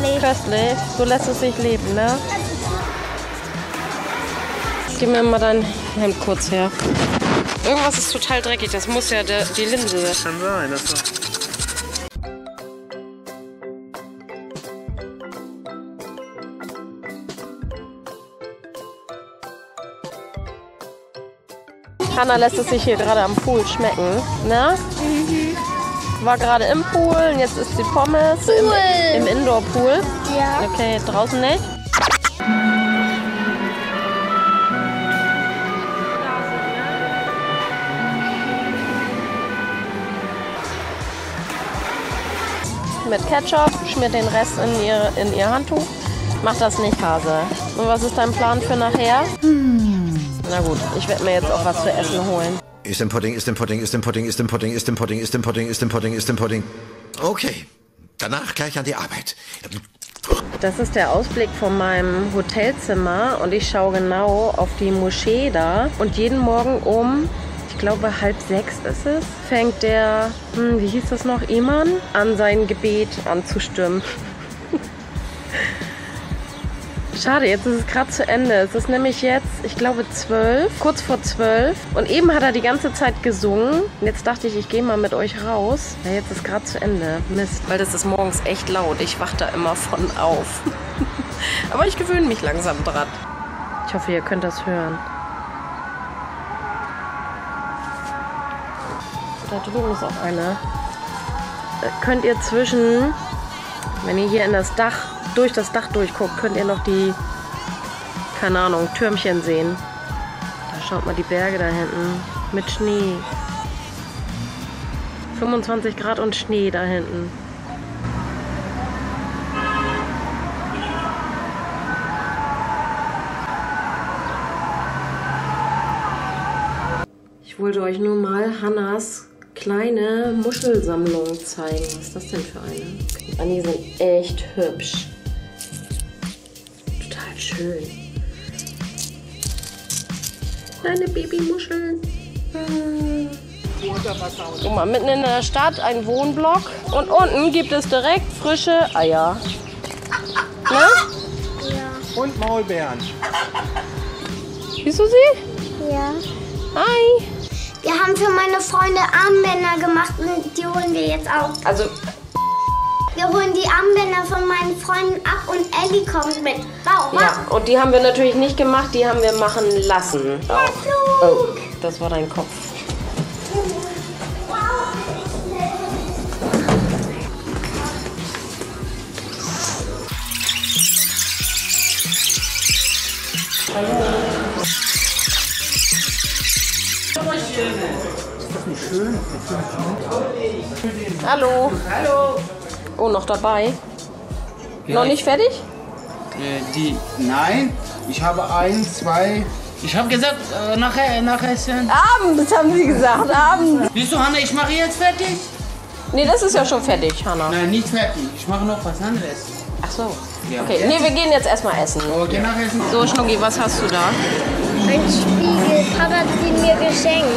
köstlich. Köstlich. So lässt es sich leben, ne? Gib mir mal dein Hemd kurz her. Irgendwas ist total dreckig. Das muss ja der, die Linse sein. Kann sein, das war. Hanna lässt es sich hier gerade am Pool schmecken. Ne? War gerade im Pool und jetzt ist die Pommes Pool. im, im Indoor-Pool. Ja. Okay, draußen nicht. Mit Ketchup, schmiert den Rest in ihr, in ihr Handtuch. Mach das nicht, Hase. Und was ist dein Plan für nachher? Na gut, ich werde mir jetzt auch was zu essen holen. Ist im Pudding, ist im Pudding, ist im Pudding, ist im Pudding, ist im Pudding, ist im Pudding, ist im Pudding, ist im Pudding. Okay. Danach gleich an die Arbeit. Das ist der Ausblick von meinem Hotelzimmer und ich schaue genau auf die Moschee da. Und jeden Morgen um, ich glaube halb sechs ist es, fängt der, hm, wie hieß das noch, Iman, an sein Gebet anzustimmen. Schade, jetzt ist es gerade zu Ende. Es ist nämlich jetzt, ich glaube, zwölf, kurz vor zwölf. Und eben hat er die ganze Zeit gesungen. Und jetzt dachte ich, ich gehe mal mit euch raus. Ja, jetzt ist gerade zu Ende. Mist, weil das ist morgens echt laut. Ich wach da immer von auf. Aber ich gewöhne mich langsam dran. Ich hoffe, ihr könnt das hören. Da drüben ist auch eine. Äh, Könnt ihr zwischen, wenn ihr hier in das Dach, durch das Dach durchguckt, könnt ihr noch die, keine Ahnung, Türmchen sehen. Da schaut mal die Berge da hinten mit Schnee. 25 Grad und Schnee da hinten. Ich wollte euch nur mal Hannas kleine Muschelsammlung zeigen. Was ist das denn für eine? Ah, die sind echt hübsch. Schön. Kleine Babymuscheln. Guck mal, mitten in der Stadt ein Wohnblock und unten gibt es direkt frische Eier. Ne? Und Maulbeeren. Siehst du sie? Ja. Hi. Wir haben für meine Freunde Armbänder gemacht und die holen wir jetzt auch. Also, Wir holen die Armbänder von meinen Freunden ab und Ellie kommt mit. Wow, wow. ja, und die haben wir natürlich nicht gemacht, die haben wir machen lassen. Oh, das war dein Kopf. Hallo. Hallo. Oh, noch dabei? Noch nicht fertig? Äh, die, nein, ich habe ein, zwei. Ich habe gesagt, äh, nachher, nachher essen. Abends haben sie gesagt, abends. Siehst du, Hanna, ich mache jetzt fertig? Nee, das ist ja schon fertig, Hanna. Nein, nicht fertig. Ich mache noch was anderes. Ach so. Ja. Okay, nee, wir gehen jetzt erstmal essen. Okay, nachher essen. So, Schnucki, was hast du da? Ein Spiegel. Papa hat ihn mir geschenkt.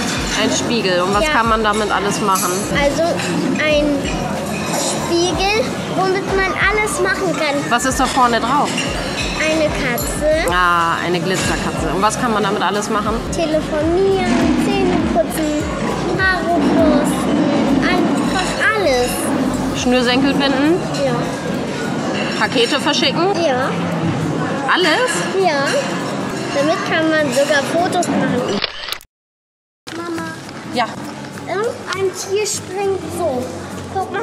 Ein Spiegel. Und was Ja. kann man damit alles machen? Also ein Spiegel, womit man alles machen kann. Was ist da vorne drauf? Eine Katze, Ah, eine Glitzerkatze. Und was kann man damit alles machen? telefonieren, Zähne putzen, Haare bürsten, einfach alles. Schnürsenkel binden? Ja. Pakete verschicken? Ja. Alles? Ja. Damit kann man sogar Fotos machen. Mama, Ja. irgendein Tier springt so. Guck mal.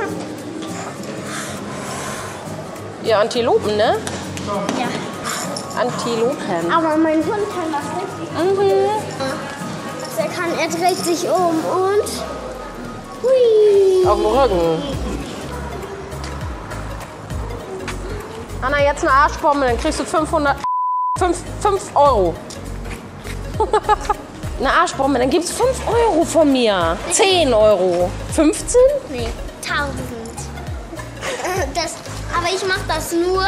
Ja, Antilopen, ne? Ja. Antilopen. Aber mein Hund kann das richtig. Mhm. Der kann, er dreht sich um und. Hui. Auf dem Rücken. Anna, jetzt eine Arschbombe, dann kriegst du 500... 5, 5 Euro. eine Arschbombe, dann gibt's 5 Euro von mir. 10 Euro. 15? Nee, 1000. Das, aber ich mache das nur,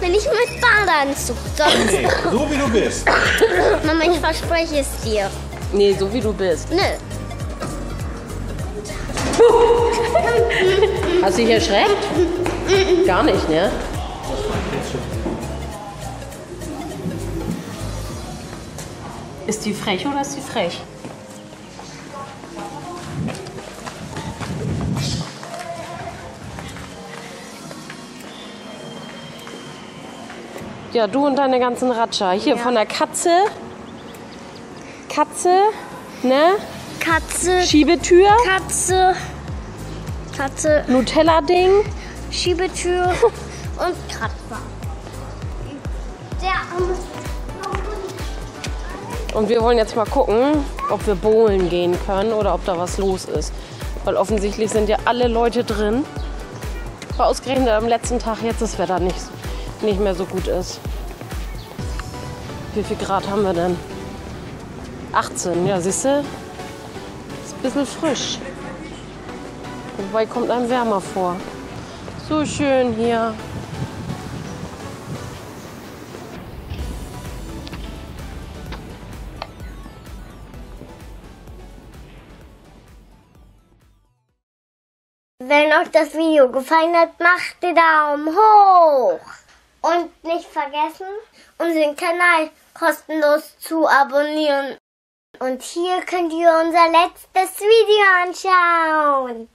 wenn ich mit Badeanzug. Sonst. Nee, so wie du bist. Mama, ich verspreche es dir. Nee, so wie du bist. Nö. Hast du dich erschreckt? Gar nicht, ne? Ist die frech oder ist die frech? Ja, du und deine ganzen Ratscher. Hier von der Katze. Katze, ne? Katze, Schiebetür, Katze, Katze, Nutella-Ding. Schiebetür und Kratzer. Der Und wir wollen jetzt mal gucken, ob wir bowlen gehen können oder ob da was los ist. Weil offensichtlich sind ja alle Leute drin. Aber ausgerechnet am letzten Tag jetzt das Wetter nicht, nicht mehr so gut ist. Wie viel Grad haben wir denn? 18, ja, siehst du? Ist ein bisschen frisch. Wobei kommt einem wärmer vor. So schön hier. Wenn euch das Video gefallen hat, macht den Daumen hoch. Und nicht vergessen, unseren Kanal kostenlos zu abonnieren. Und hier könnt ihr unser letztes Video anschauen.